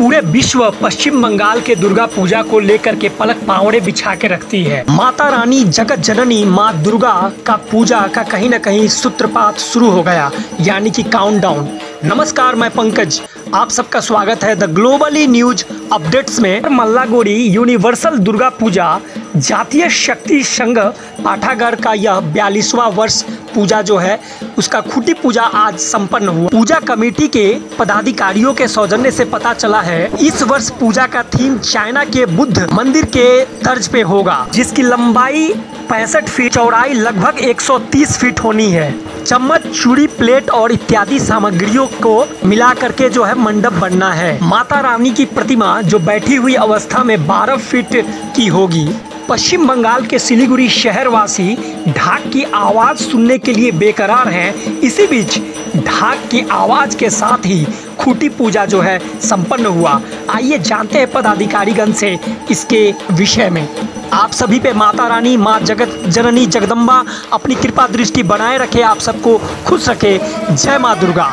पूरे विश्व पश्चिम बंगाल के दुर्गा पूजा को लेकर के पलक पावड़े बिछा के रखती है। माता रानी जगत जननी माँ दुर्गा का पूजा का कहीं न कहीं सूत्रपात शुरू हो गया, यानी कि काउंटडाउन नमस्कार, मैं पंकज। आप सबका स्वागत है द ग्लोबली न्यूज़ अपडेट्स में। मल्लागोरी यूनिवर्सल दुर्गा पूजा जातीय शक्ति संघ पाठागर का यह बयालीसवा वर्ष पूजा जो है, उसका खुटी पूजा आज संपन्न हुआ। पूजा कमेटी के पदाधिकारियों के सौजन्य से पता चला है, इस वर्ष पूजा का थीम चाइना के बुद्ध मंदिर के तर्ज पे होगा, जिसकी लंबाई पैंसठ फीट, चौड़ाई लगभग 130 फीट होनी है। चम्मच, चूड़ी, प्लेट और इत्यादि सामग्रियों को मिला करके जो है मंडप बनना है। माता रानी की प्रतिमा जो बैठी हुई अवस्था में 12 फीट की होगी। पश्चिम बंगाल के सिलीगुड़ी शहरवासी ढाक की आवाज़ सुनने के लिए बेकरार हैं। इसी बीच ढाक की आवाज़ के साथ ही खूटी पूजा जो है संपन्न हुआ। आइए जानते हैं पदाधिकारीगण से इसके विषय में। आप सभी पे माता रानी, माँ जगत, जननी जगदम्बा अपनी कृपा दृष्टि बनाए रखे, आप सबको खुश रखे। जय माँ दुर्गा।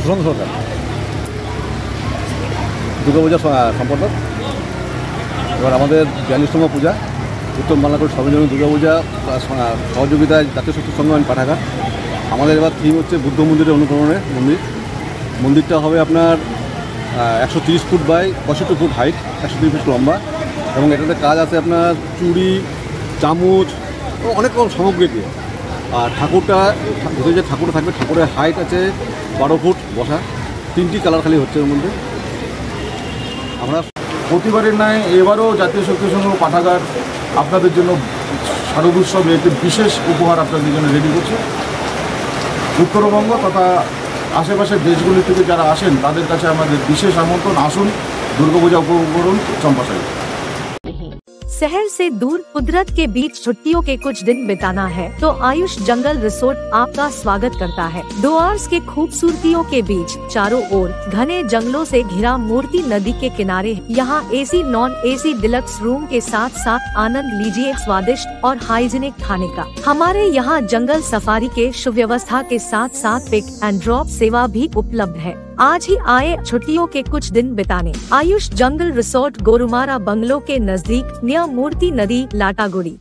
সুশান্ত সরকার। দুর্গাপূজা সম্পাদক এবার আমাদের বিয়াল্লিশতম পূজা। উত্তম বাংলাকোট সর্বজনীন দুর্গাপূজা সহযোগিতায় জাতীয় শক্তি সংগ্রাম পাঠাগার আমাদের এবার থিম হচ্ছে বুদ্ধ মন্দিরের অনুকরণে মন্দির। মন্দিরটা হবে আপনার একশো ফুট বাই পঁয়ষট্টি ফুট হাইট একশো ফুট লম্বা। এবং এটাতে কাজ আছে আপনার চুড়ি, চামচ অনেক রকম সামগ্রী দিয়ে। আর ঠাকুরটা, ভিতরে যে ঠাকুরটা থাকবে, ঠাকুরের হাইট আছে বারো ফুট বসা। তিনটি কালার খালি হচ্ছে এর মধ্যে। আমরা প্রতিবারের ন্যায় এবারও জাতীয় শক্তি সংঘ পাঠাগার আপনাদের জন্য শারদ উৎসবে একটি বিশেষ উপহার আপনাদের জন্য রেডি করছে। উত্তরবঙ্গ তথা আশেপাশের দেশগুলি থেকে যারা আসেন, তাদের কাছে আমাদের বিশেষ আমন্ত্রণ। আসুন, দুর্গাপূজা উপভোগ করুন চম্পাশালী शहर से दूर कुदरत के बीच छुट्टियों के कुछ दिन बिताना है तो आयुष जंगल रिसोर्ट आपका स्वागत करता है। डोआर्स के खूबसूरतियों के बीच चारों ओर घने जंगलों से घिरा मूर्ति नदी के किनारे, यहाँ AC non AC deluxe room के साथ साथ आनंद लीजिए स्वादिष्ट और हाइजीनिक खाने का। हमारे यहाँ जंगल सफारी के सुव्यवस्था के साथ साथ पिक एंड ड्रॉप सेवा भी उपलब्ध है। आज ही आए छुट्टियों के कुछ दिन बिताने। Ayush jungle resort, Gorumara bungalow के नज़दीक न्याय मूर्ति नदी, लाटागुड़ी।